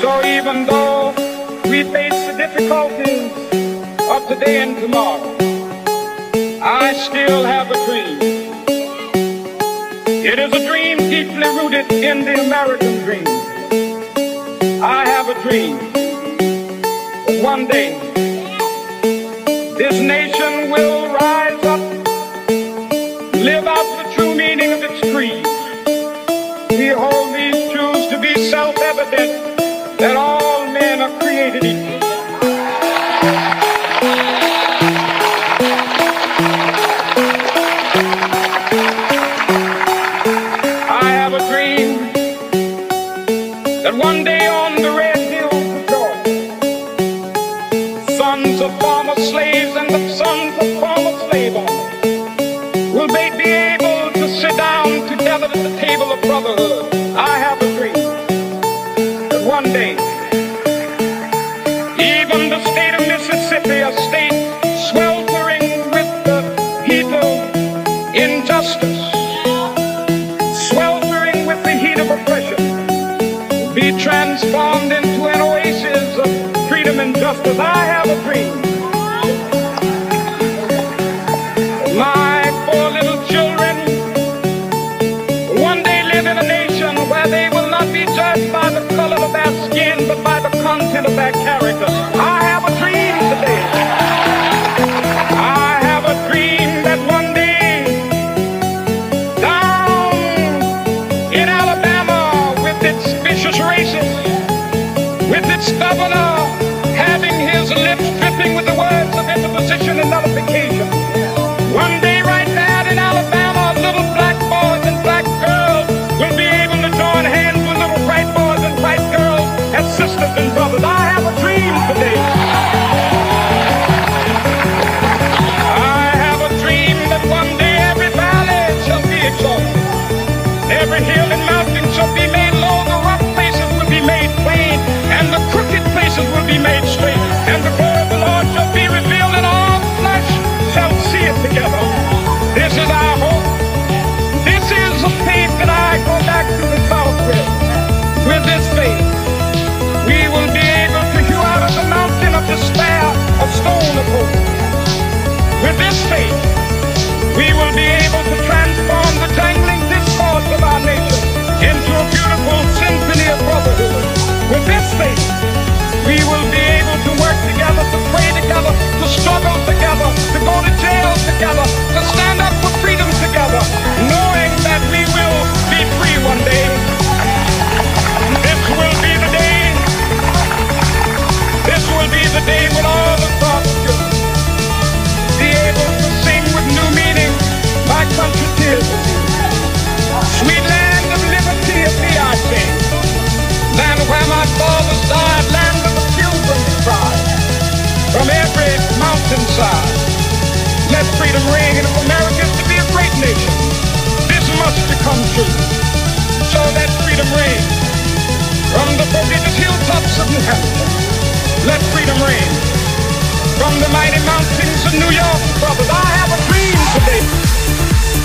So even though we face the difficulties of today and tomorrow, I still have a dream. It is a dream deeply rooted in the American dream. I have a dream that one day this nation will rise up, live out the true meaning of its creed. We hold these truths to be self-evident that all men are created equal. I have a dream that one day on the red hills of Georgia, sons of former slaves and the sons of former slave owners will be able to sit down together at the table of brotherhood. Injustice, sweltering with the heat of oppression, be transformed into an oasis of freedom and justice. I governor having his lips dripping with the words of interposition and nullification. One day right there in Alabama, little black boys and black girls will be able to join hands with little white boys and white girls as sisters and brothers. I have a dream today. I have a dream that one day every valley shall be exalted. Every hill and mountain With this faith, let freedom ring, and if America is to be a great nation, this must become true. So let freedom ring from the prodigious hilltops of New Hampshire. Let freedom ring from the mighty mountains of New York, brothers. I have a dream today.